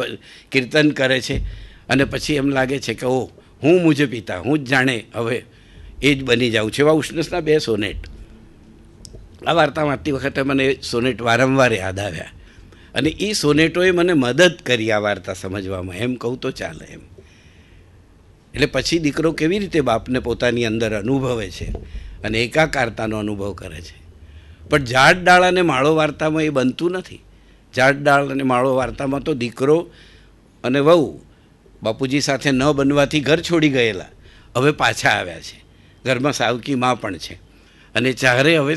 કીર્તન કરે છે અને પછી એમ લાગે છે કે ઓ હું મુજે પિતા, હું જ જાણે હવે એ જ બની જાઉં છું. એવા ઉષ્ણસના બે સોનેટ. આ વાર્તા વાંચતી વખતે મને સોનેટ વારંવાર યાદ આવ્યા. અને એ સોનેટોએ મને મદદ કરી આ વાર્તા સમજવામાં. એમ કહું તો ચાલે એમ. એટલે પછી દીકરો કેવી રીતે બાપને પોતાની અંદર અનુભવે છે અને એકાકારતાનો અનુભવ કરે છે. પણ ઝાડ ડાળ અને માળો વાર્તામાં એ બનતું નથી. ઝાડ ડાળ અને માળો વાર્તામાં તો દીકરો અને વહુ બાપુજી સાથે ન બનવાથી ઘર છોડી ગયેલા. હવે પાછા આવ્યા છે. ઘરમાં સાવકી માં પણ છે. અને ચારે હવે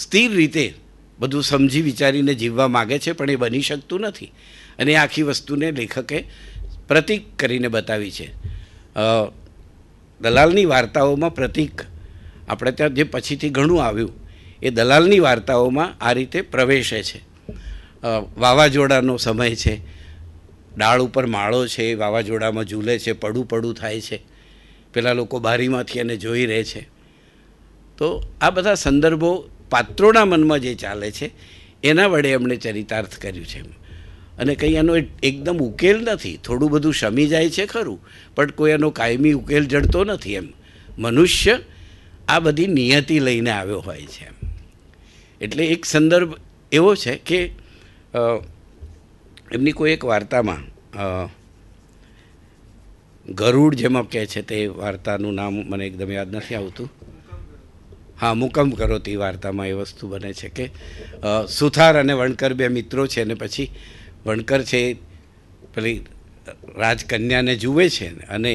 સ્થિર રીતે બધું સમજી વિચારીને જીવવા માગે છે, પણ એ બની શકતું નથી. અને એ આખી વસ્તુને લેખકે પ્રતીક કરીને બતાવી છે. દલાલની વાર્તાઓમાં પ્રતીક, આપણે ત્યાં જે પછીથી ઘણું આવ્યું, એ દલાલની વાર્તાઓમાં આ રીતે પ્રવેશે છે. વાવાઝોડાનો સમય છે, ડાળ ઉપર માળો છે, વાવાઝોડામાં ઝૂલે છે, પડું પડું થાય છે. પેલા લોકો બારીમાંથી એને જોઈ રહે છે. તો આ બધા સંદર્ભો પાત્રોના મનમાં જે ચાલે છે, એના વડે એમણે ચરિતાર્થ કર્યું છે અને કંઈ એનો એકદમ ઉકેલ નથી. થોડું બધું શમી જાય છે ખરું, પણ કોઈ એનો કાયમી ઉકેલ જડતો નથી એમ. મનુષ્ય આ બધી નિયતિ લઈને આવ્યો હોય છે એમ. એટલે એક સંદર્ભ એવો છે કે એમની કોઈ એક વાર્તામાં ગરુડ જેમાં કહે છે તે વાર્તાનું નામ મને એકદમ યાદ નથી આવતું. હા મુકમ કરો તે વાર્તામાં એ વસ્તુ બને છે કે સુથાર અને વણકર બે મિત્રો છે અને પછી વણકર છે પેલી રાજકન્યાને જુએ છે અને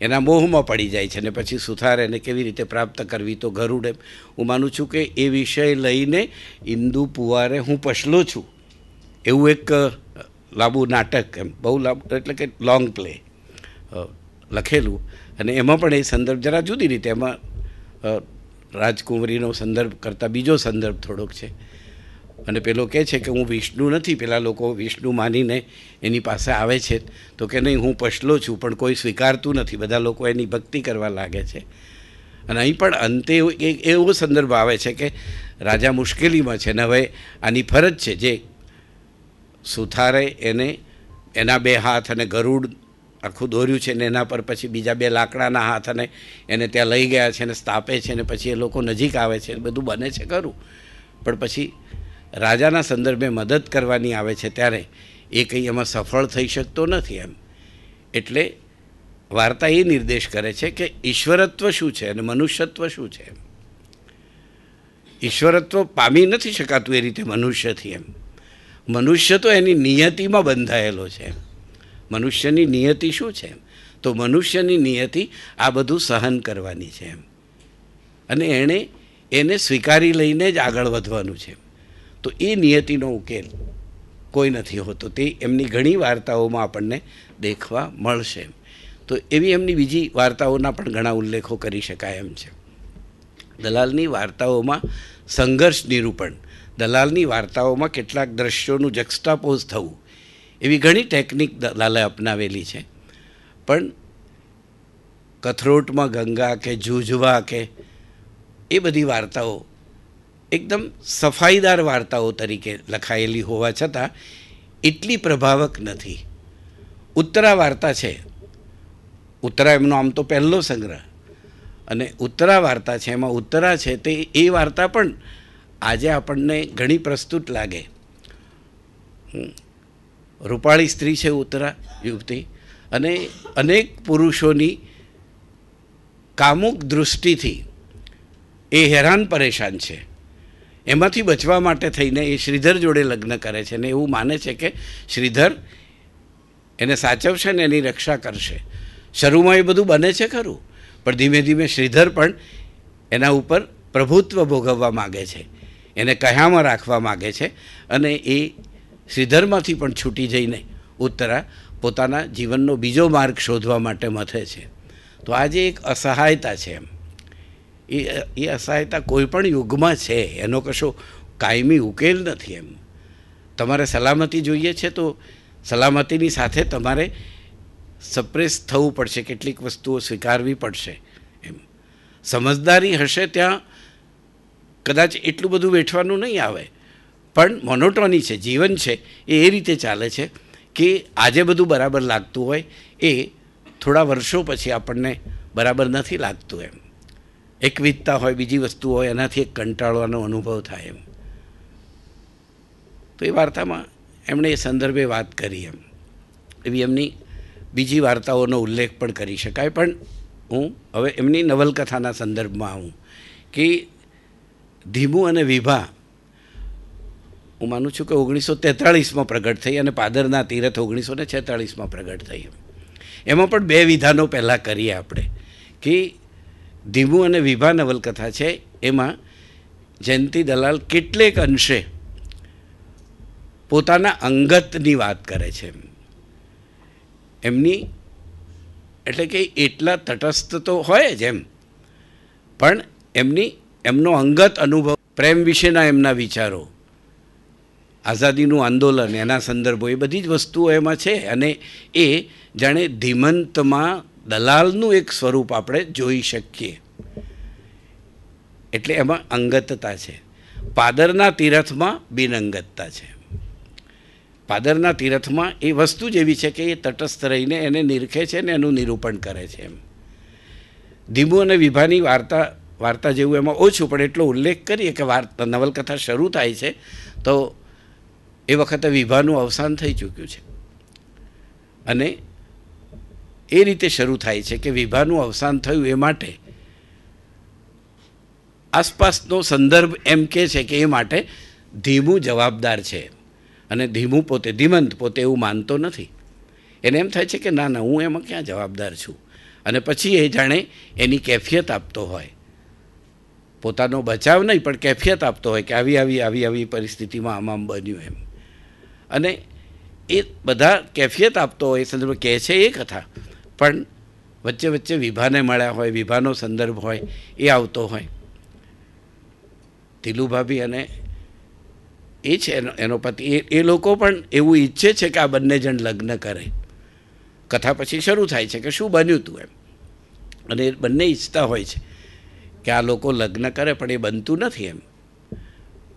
એના મોહમાં પડી જાય છે અને પછી સુથાર એને કેવી રીતે પ્રાપ્ત કરવી તો ગરુડ એમ હું માનું છું કે એ વિષય લઈને ઇન્દુ પુવારે હું પછલો છું. એવું એક લાંબુ નાટક એમ, બહુ લાંબુ એટલે કે લોંગ પ્લે લખેલું. અને એમાં પણ એ સંદર્ભ જરા જુદી રીતે, એમાં રાજકુંવરીનો સંદર્ભ કરતાં બીજો સંદર્ભ થોડોક છે. અને પેલો કહે છે કે હું વિષ્ણુ નથી, પેલા લોકો વિષ્ણુ માનીને એની પાસે આવે છે. તો કે નહીં, હું પછલો છું, પણ કોઈ સ્વીકારતું નથી. બધા લોકો એની ભક્તિ કરવા લાગે છે. અને અહીં પણ અંતે એવું- સંદર્ભ આવે છે કે રાજા મુશ્કેલીમાં છે. ને હવે આની ફરજ છે જે સુથારે એને એના બે હાથ અને ગરુડ આખું દોર્યું છે ને એના પર પછી બીજા બે લાકડાના હાથ અને એને ત્યાં લઈ ગયા છે ને સ્થાપે છે ને પછી એ લોકો નજીક આવે છે બધું બને છે ખરું. પણ પછી રાજાના સંદર્ભે મદદ કરવાની આવે છે ત્યારે એ કંઈ એમાં સફળ થઈ શકતો નથી એમ. એટલે વાર્તા એ નિર્દેશ કરે છે કે ઈશ્વરત્વ શું છે અને મનુષ્યત્વ શું છે એમ. ઈશ્વરત્વ પામી નથી શકાતું એ રીતે મનુષ્યથી એમ. મનુષ્ય તો એની નિયતિમાં બંધાયેલો છે એમ. મનુષ્યની નિયતિ શું છે? એમ તો મનુષ્યની નિયતિ આ બધું સહન કરવાની છે એમ. અને એણે એને સ્વીકારી લઈને જ આગળ વધવાનું છે તો એ નિયતિનો ઉકેલ કોઈ નથી હોતો. તે એમની ઘણી વાર્તાઓમાં આપણને દેખવા મળશે તો એવી એમની બીજી વાર્તાઓના પણ ઘણા ઉલ્લેખો કરી શકાય એમ છે. દલાલની વાર્તાઓમાં સંઘર્ષ નિરૂપણ, દલાલની વાર્તાઓમાં કેટલાક દ્રશ્યોનું જક્સ્ટાપોઝ થવું એવી ઘણી ટેકનિક દલાલે અપનાવેલી છે. પણ કથરોટમાં ગંગા કે જૂજવા કે એ બધી વાર્તાઓ એકદમ સફાઈદાર વાર્તાઓ તરીકે લખાયેલી હોવા છતાં એટલી પ્રભાવક નથી. ઉત્તરા વાર્તા છે. ઉત્તરા એમનો આમ તો પહેલો સંગ્રહ. અને ઉત્તરા વાર્તા છે, એમાં ઉત્તરા છે તે એ વાર્તા પણ આજે આપણને ઘણી પ્રસ્તુત લાગે. રૂપાળી સ્ત્રી છે ઉત્તરા યુવતી. અને અનેક પુરુષોની કામુક દૃષ્ટિથી એ હેરાન પરેશાન છે. એમાંથી બચવા માટે થઈને એ શ્રીધર જોડે લગ્ન કરે છે ને એવું માને છે કે શ્રીધર એને સાચવશે ને એની રક્ષા કરશે. શરૂમાં એ બધું બને છે ખરું, પણ ધીમે ધીમે શ્રીધર પણ એના ઉપર પ્રભુત્વ ભોગવવા માગે છે. એને કયામાં રાખવા માગે છે અને એ શ્રીધરમાંથી પણ છૂટી જઈને ઉત્તરા પોતાના જીવનનો બીજો માર્ગ શોધવા માટે મથે છે. તો આજે એક અસહાયતા છે એમ. એ એ અસહાયતા કોઈ પણ યુગમાં છે, એનો કશો કાયમી ઉકેલ નથી એમ. તમારે સલામતી જોઈએ છે તો સલામતીની સાથે તમારે સપ્રેસ થવું પડશે, કેટલીક વસ્તુઓ સ્વીકારવી પડશે એમ. સમજદારી હશે ત્યાં કદાચ એટલું બધું વેઠવાનું નહીં આવે. પણ મોનોટોની છે, જીવન છે, એ એ રીતે ચાલે છે કે આજે બધું બરાબર લાગતું હોય, એ થોડા વર્ષો પછી આપણને બરાબર નથી લાગતું એમ. એકવિધતા હોય, બીજી વસ્તુ હોય, એનાથી એક કંટાળવાનો અનુભવ થાય એમ. તો એ વાર્તામાં એમણે એ સંદર્ભે વાત કરી એમ. એવી એમની બીજી વાર્તાઓનો ઉલ્લેખ પણ કરી શકાય, પણ હું હવે એમની નવલકથાના સંદર્ભમાં આવું કે ધીમું અને વિભા હું માનું છું કે ઓગણીસો તેતાળીસમાં પ્રગટ થઈ અને પાદરના તીરથ ઓગણીસો ને છેતાળીસમાં પ્રગટ થઈ. એમાં પણ બે વિધાનો પહેલાં કરીએ આપણે, કે ધીમું અને વિભા નવલકથા છે, એમાં જયંતિ દલાલ કેટલેક અંશે પોતાના અંગતની વાત કરે છે એમની એટલે કે એટલા તટસ્થ તો હોય જ એમ, પણ એમની એમનો અંગત અનુભવ, પ્રેમ વિશેના એમના વિચારો આઝાદીનું આંદોલન, એના સંદર્ભો, એ બધી જ વસ્તુઓ એમાં છે. અને એ જાણે ધીમંતમાં દલાલનું એક સ્વરૂપ આપણે જોઈ શકીએ. એટલે એમાં અંગતતા છે. પાદરના તીરથમાં બિનઅંગતતા છે. પાદરના તીરથમાં એ વસ્તુ જ એવી છે કે એ તટસ્થ રહીને એને નિરખે છે ને એનું નિરૂપણ કરે છે એમ. ધીમુ અને વિભાની વાર્તા વાર્તા જેવું એમાં ઓછું, પણ એટલો ઉલ્લેખ કરીએ કે વાર્તા, નવલકથા શરૂ થાય છે, તો એ વખતે વિભાનું અવસાન થઈ ચૂક્યું છે. અને એ રીતે શરૂ થાય છે કે વિભાનું અવસાન થયું એ માટે આસપાસનો સંદર્ભ એમ કહે છે કે એ માટે ધીમું જવાબદાર છે. અને ધીમું પોતે, ધીમંત પોતે એવું માનતો નથી. એને એમ થાય છે કે ના ના, હું એમાં ક્યાં જવાબદાર છું? અને પછી એ જાણે એની કેફિયત આપતો હોય. પોતાનો બચાવ નહીં, પણ કેફિયત આપતો હોય કે આવી આવી આવી આવી પરિસ્થિતિમાં આમ આમ બન્યું એમ. અને એ બધા કેફિયત આપતો હોય એ સંદર્ભ કહે છે એ કથા. પણ વચ્ચે વચ્ચે વિભાને મળ્યા હોય, વિભાનો સંદર્ભ હોય, એ આવતો હોય. તિલુભાભી અને એ છે એનો એનો પતિ. એ લોકો પણ એવું ઈચ્છે છે કે આ બંને જણ લગ્ન કરે. કથા પછી શરૂ થાય છે કે શું બન્યું હતું એમ. અને એ બંને ઈચ્છતા હોય છે કે આ લોકો લગ્ન કરે, પણ એ બનતું નથી એમ.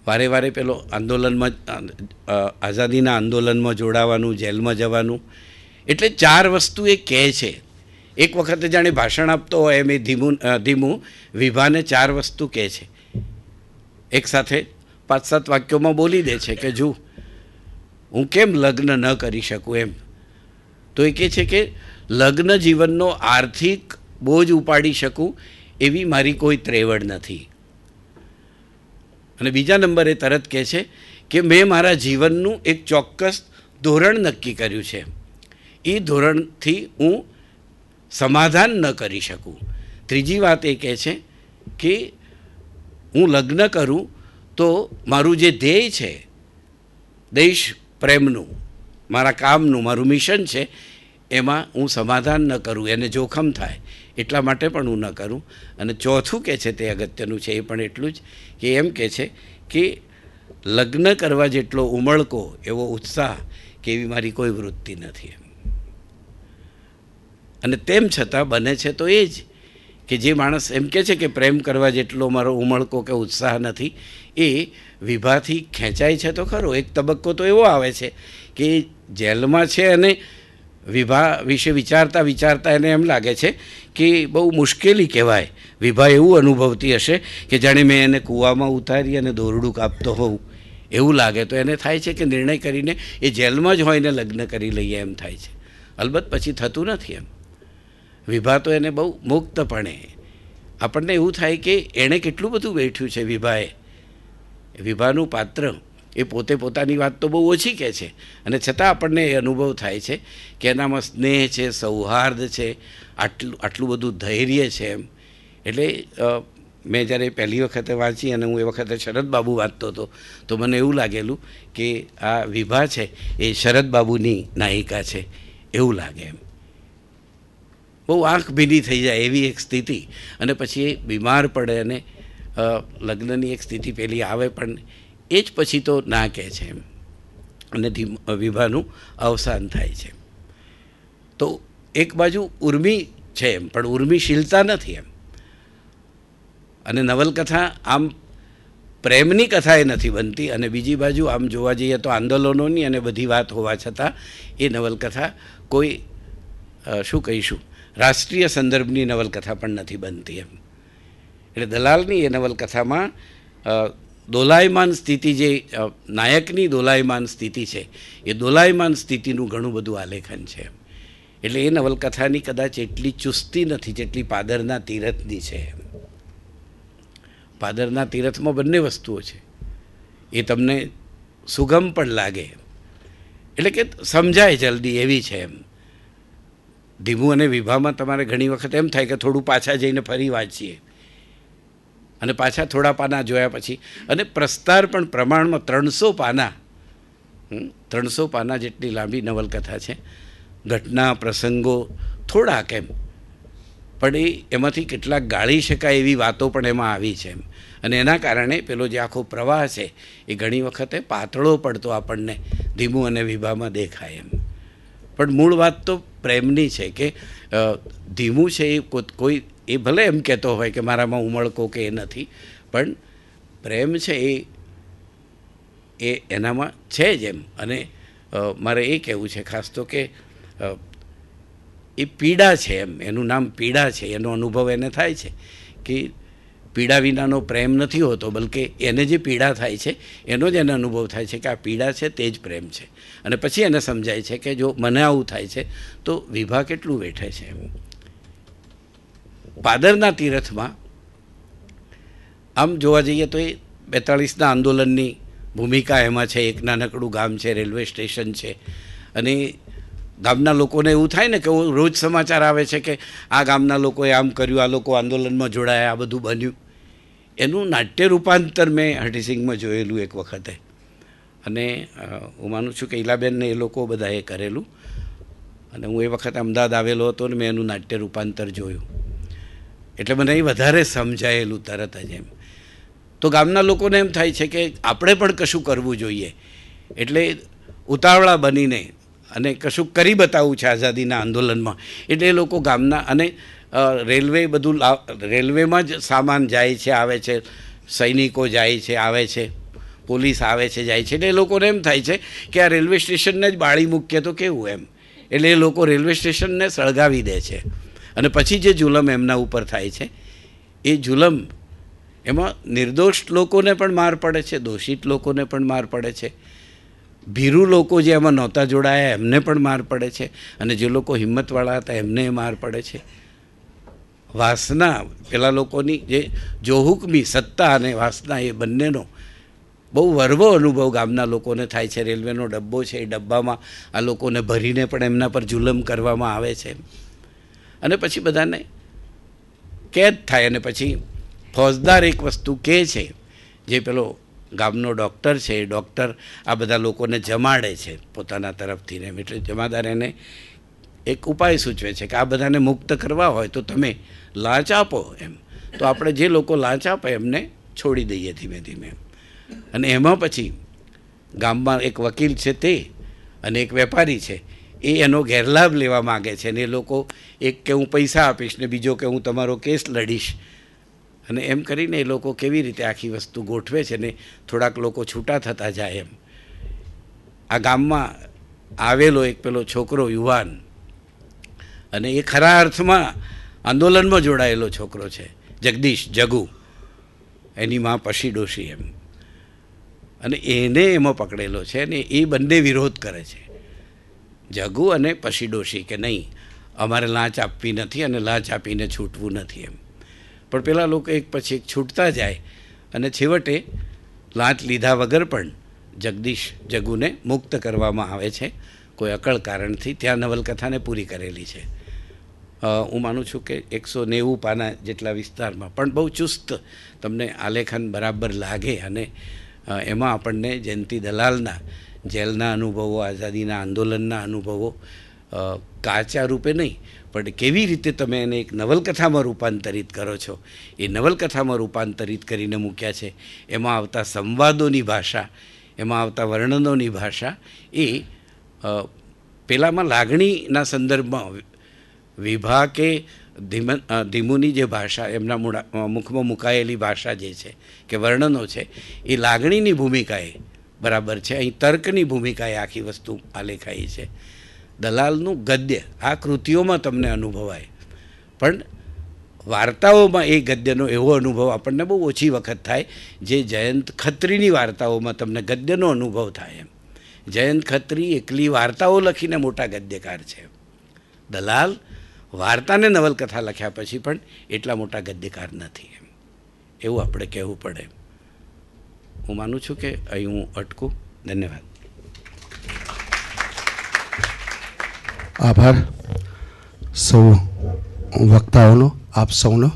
વારે વારે પેલો આંદોલનમાં આઝાદીના આંદોલનમાં જોડાવાનું, જેલમાં જવાનું. એટલે ચાર વસ્તુ એ કહે છે. એક વખતે જાણે ભાષણ આપતો હોય એમ એ ધીમું ધીમું વિભાને ચાર વસ્તુ કહે છે. એક સાથે પાંચ સાત વાક્યોમાં બોલી દે છે કે જો હું કેમ લગ્ન ન કરી શકું એમ? તો એ કહે છે કે, લગ્ન જીવનનો આર્થિક બોજ ઉપાડી શકું એવી મારી કોઈ ત્રેવડ નથી. અને બીજા નંબરે તરત કહે છે કે મેં મારા જીવનનું એક ચોક્કસ ધોરણ નક્કી કર્યું છે. એ ધોરણથી હું સમાધાન ન કરી શકું. ત્રીજી વાત એ કહે છે કે હું લગ્ન કરું તો મારું જે ધ્યેય છે, દેશ પ્રેમનું, મારા કામનું, મારું મિશન છે એમાં હું સમાધાન ન કરું, એને જોખમ થાય, એટલા માટે પણ હું ન કરું. અને ચોથું કે છે તે અગત્યનું છે એ પણ એટલું જ કે એમ કે છે કે લગ્ન કરવા જેટલો ઉમળકો, એવો ઉત્સાહ કે એવી મારી કોઈ વૃત્તિ નથી એમ. અને તેમ છતાં બને છે તો એ જ કે જે માણસ એમ કહે છે કે પ્રેમ કરવા જેટલો મારો ઉમળકો કે ઉત્સાહ નથી, એ વિભાથી ખેંચાય છે તો ખરો. એક તબક્કો તો એવો આવે છે કે જેલમાં છે અને વિભા વિશે વિચારતા વિચારતા એને એમ લાગે છે કે બહુ મુશ્કેલી કહેવાય. વિભા એવું અનુભવતી હશે કે જાણે મેં એને કૂવામાં ઉતારી અને દોરડું કાપતો હોઉં. એવું લાગે તો એને થાય છે કે નિર્ણય કરીને એ જેલમાં જ હોય ને લગ્ન કરી લઈએ એમ થાય છે. અલબત્ત પછી થતું નથી એમ. વિભા તો એને બહુ મુક્તપણે. આપણને એવું થાય કે એણે કેટલું બધું વેઠ્યું છે વિભાએ વિભાનું પાત્ર એ પોતે પોતાની વાત તો બહુ ઓછી કહે છે. અને છતાં આપણને એ અનુભવ થાય છે કે એનામાં સ્નેહ છે, સૌહાર્દ છે, આટલું આટલું બધું ધૈર્ય છે એમ. એટલે મેં જ્યારે પહેલી વખતે વાંચી અને હું એ વખતે શરદબાબુ વાંચતો હતો, તો મને એવું લાગેલું કે આ વિભા છે એ શરદબાબુની નાયિકા છે, એવું લાગે એમ. બહુ આંખ ભીની થઈ જાય એવી એક સ્થિતિ. અને પછી એ બીમાર પડે અને લગ્નની એક સ્થિતિ પેલી આવે પણ એ જ પછી તો ના કહે છે એમ. અને વિભાનું અવસાન થાય છે. તો એક બાજુ ઉર્મી છે એમ, પણ ઉર્મિશીલતા નથી એમ. અને નવલકથા આમ પ્રેમની કથા એ નથી બનતી અને બીજી બાજુ આમ જોવા જઈએ તો આંદોલનોની અને બધી વાત હોવા છતાં એ નવલકથા કોઈ શું કહીશું, રાષ્ટ્રીય સંદર્ભની નવલકથા પણ નથી બનતી એમ. એટલે દલાલની એ નવલકથામાં દોલાયમાન સ્થિતિ જે નાયકની દોલાયમાન સ્થિતિ છે, એ દોલાયમાન સ્થિતિનું ઘણું બધું આલેખન છે. એટલે એ નવલકથાની કદાચ એટલી ચુસ્તી નથી જેટલી પાદરના તીરથની છે. પાદરના તીરથમાં બંને વસ્તુઓ છે. એ તમને સુગમ પણ લાગે. એટલે કે સમજાય જલ્દી એવી છે એમ. ધીમું અને વિભામાં તમારે ઘણી વખત એમ થાય કે થોડું પાછા જઈને ફરી વાંચીએ. અને પાછા થોડા પાના જોયા પછી. અને પ્રસ્તાર પણ પ્રમાણમાં ત્રણસો પાના ત્રણસો પાના જેટલી લાંબી નવલકથા છે. ઘટના, પ્રસંગો થોડા કેમ પણ એ એમાંથી કેટલાક ગાળી શકાય એવી વાતો પણ એમાં આવી છે એમ. અને એના કારણે પેલો જે આખો પ્રવાહ છે, એ ઘણી વખતે પાતળો પડતો આપણને, ધીમું અને વિભામાં દેખાય એમ. પણ મૂળ વાત તો પ્રેમની છે કે ધીમું છે એ કોઈ એ ભલે એમ કહેતો હોય કે મારામાં ઉમળકો કે એ નથી, પણ પ્રેમ છે એ એ એનામાં છે જ એમ. અને મારે એ કહેવું છે ખાસ તો કે એ પીડા છે એમ. એનું નામ પીડા છે. એનો અનુભવ એને થાય છે કે પીડા વિનાનો પ્રેમ નથી હોતો, બલકે એને જે પીડા થાય છે, એનો જ એને અનુભવ થાય છે કે આ પીડા છે તે જ પ્રેમ છે. અને પછી એને સમજાય છે કે જો મને આવું થાય છે, તો વિભા કેટલું વેઠે છે એમ પાદરના તીરથમાં, આમ જોવા જઈએ તો એ બેતાળીસના આંદોલનની ભૂમિકા એમાં છે. એક નાનકડું ગામ છે, રેલવે સ્ટેશન છે. અને ગામના લોકોને એવું થાય ને કે રોજ સમાચાર આવે છે કે આ ગામના લોકોએ આમ કર્યું, આ લોકો આંદોલનમાં જોડાયા, આ બધું બન્યું. એનું નાટ્ય રૂપાંતર મેં હઠીસિંગમાં જોયેલું એક વખતે. અને હું માનું છું કે ઈલાબેનને એ લોકો બધાએ કરેલું. અને હું એ વખતે અમદાવાદ આવેલો હતો ને મેં એનું નાટ્ય રૂપાંતર જોયું. એટલે મને એ વધારે સમજાયેલું તરત જ એમ. તો ગામના લોકોને એમ થાય છે કે આપણે પણ કશું કરવું જોઈએ. એટલે ઉતાવળા બનીને અને કશું કરી બતાવવું છે આઝાદીના આંદોલનમાં. એટલે એ લોકો ગામના અને રેલવે બધું લાવ રેલવેમાં જ સામાન જાય છે, આવે છે, સૈનિકો જાય છે, આવે છે, પોલીસ આવે છે, જાય છે. એટલે એ લોકોને એમ થાય છે કે આ રેલવે સ્ટેશનને જ બાળી મૂકીએ તો કેવું એમ? એટલે એ લોકો રેલવે સ્ટેશનને સળગાવી દે છે. અને પછી જે જુલમ એમના ઉપર થાય છે, એ જુલમ એમાં નિર્દોષ લોકોને પણ માર પડે છે, દોષિત લોકોને પણ માર પડે છે. ભીરુ લોકો જે એમાં નહોતા જોડાયા, એમને પણ માર પડે છે. અને જે લોકો હિંમતવાળા હતા, એમને માર પડે છે. વાસના, પેલા લોકોની જે જોહુકમી સત્તા અને વાસના એ બંનેનો બહુ વરવો અનુભવ ગામના લોકોને થાય છે. રેલવેનો ડબ્બો છે, એ ડબ્બામાં આ લોકોને ભરીને પણ એમના પર જુલમ કરવામાં આવે છે. અને પછી બધાને કેદ થાય અને પછી ફોજદાર એક વસ્તુ કહે છે, જે પેલો ગામનો ડૉક્ટર છે, એ ડૉક્ટર આ બધા લોકોને જમાડે છે, પોતાના તરફથી ને એટલે જમાદાર એને એક ઉપાય સૂચવે છે કે આ બધાને મુક્ત કરવા હોય તો તમે લાંચ આપો એમ. તો આપણે જે લોકો લાંચ આપે એમને છોડી દઈએ ધીમે ધીમે. અને એમાં પછી ગામમાં એક વકીલ છે તે અને એક વેપારી છે એ એનો ગેરલાભ લેવા માગે છે અને એ લોકો એક કે હું પૈસા આપીશ ને બીજો કે હું તમારો કેસ લડીશ. અને એમ કરીને એ લોકો કેવી રીતે આખી વસ્તુ ગોઠવે છે ને થોડાક લોકો છૂટા થતા જાય એમ. આ ગામમાં આવેલો એક પેલો છોકરો યુવાન અને એ ખરા અર્થમાં આંદોલનમાં જોડાયેલો છોકરો છે, જગદીશ જગુ. એની માં પશી ડોશી એમ. અને એને એમાં પકડેલો છે અને એ બંને વિરોધ કરે છે. જગુ અને પશી ડોશી કે નહીં, અમારે લાંચ આપવી નથી અને લાંચ આપીને છૂટવું નથી એમ. પણ પેલા લોકો એક પછી એક છૂટતા જાય અને છેવટે લાંચ લીધા વગર પણ જગદીશ જગુને મુક્ત કરવામાં આવે છે. કોઈ અકળ કારણથી ત્યાં નવલકથાને પૂરી કરેલી છે. હું માનું છું કે એકસો નેવું પાના જેટલા વિસ્તારમાં, પણ બહુ ચુસ્ત તમને આલેખન બરાબર લાગે અને એમાં આપણને જયંતિ દલાલના જેલના અનુભવો, આઝાદીના આંદોલનના અનુભવો કાચા રૂપે નહીં, પણ કેવી રીતે તમે એને એક નવલકથામાં રૂપાંતરિત કરો છો? એ નવલકથામાં રૂપાંતરિત કરીને મૂક્યા છે. એમાં આવતા સંવાદોની ભાષા, એમાં આવતા વર્ણનોની ભાષા એ પહેલાંમાં લાગણીના સંદર્ભમાં વિભા કે ધીમન ધીમુની જે ભાષા, એમના મુખમાં મુકાયેલી ભાષા જે છે, કે વર્ણનો છે, એ લાગણીની ભૂમિકાએ બરાબર છે. અહીં તર્કની ભૂમિકાએ આખી વસ્તુ આલેખાઈ છે. દલાલનું ગદ્ય આ કૃતિઓમાં તમને અનુભવાય. પણ વાર્તાઓમાં એ ગદ્યનો એવો અનુભવ આપણને બહુ ઓછી વખત થાય જે જયંત ખત્રીની વાર્તાઓમાં તમને ગદ્યનો અનુભવ થાય એમ. જયંત ખત્રી એકલી વાર્તાઓ લખીને મોટા ગદ્યકાર છે. દલાલ વાર્તાને નવલકથા લખ્યા પછી પણ એટલા મોટા ગદ્યકાર નથી એમ. એવું આપણે કહેવું પડે. હું માનું છું કે અહીં હું અટકું. ધન્યવાદ. આભાર. સૌ વક્તાઓનો આપ સૌનો.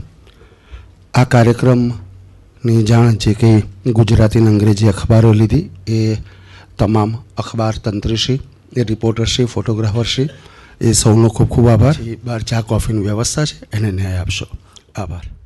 આ કાર્યક્રમની જાણ જે કંઈ ગુજરાતી અને અંગ્રેજી અખબારો લીધી એ તમામ અખબાર તંત્રીશ્રી એ રિપોર્ટરશ્રી ફોટોગ્રાફરશ્રી એ સૌનો ખૂબ ખૂબ આભાર. બહાર ચા કોફીની વ્યવસ્થા છે એને ન્યાય આપશો. આભાર.